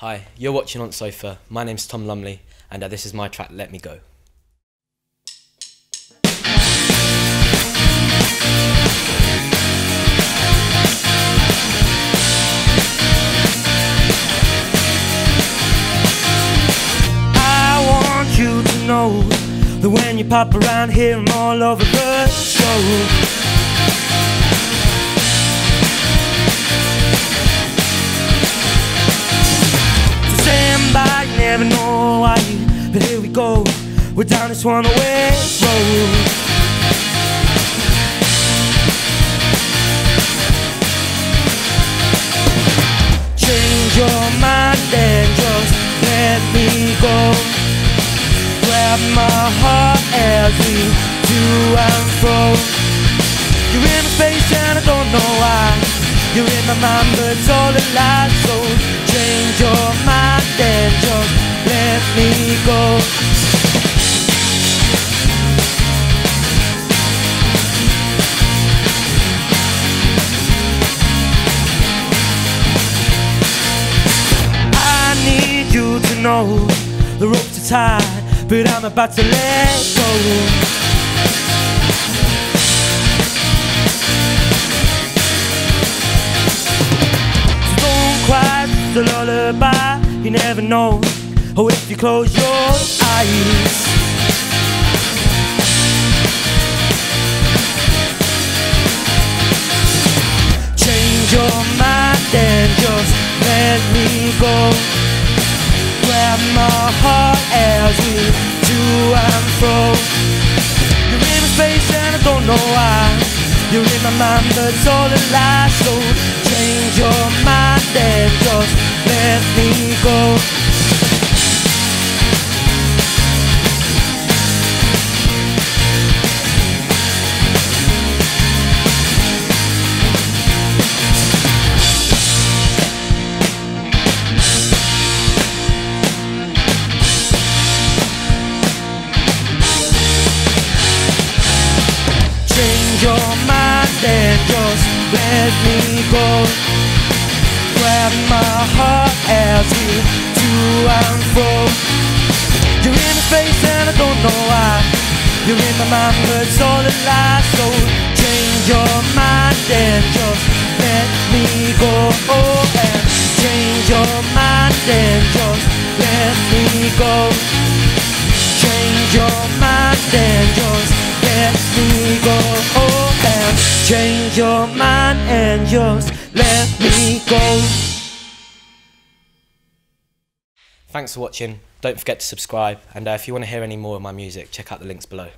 Hi, you're watching Ont' Sofa. My name's Tom Lumley, and uh, this is my track, Let Me Go. I want you to know that when you pop around here, I'm all over the show. Go. We're down this one way road. Change your mind and just let me go. Grab my heart as we to and fro. You're in my space and I don't know why. You're in my mind, but it's all a lie. So change your mind and just let me go. I need you to know the ropes are tied, but I'm about to let go. Don't cry, a lullaby. You never know. Oh, if you close your eyes. Change your mind and just let me go. Grab my heart as we to and fro. You're in my space and I don't know why. You're in my mind, but it's all a lie. So change your mind and just let me go. Let me go. Grab my heart as to and fro. You're in my space and I don't know why. You're in my mind, but it's all a lie. So change your mind and just let me go. Oh, and change your mind and just let me go. Change your mind and just let me go. Thanks for watching. Don't forget to subscribe, and uh, if you want to hear any more of my music, check out the links below.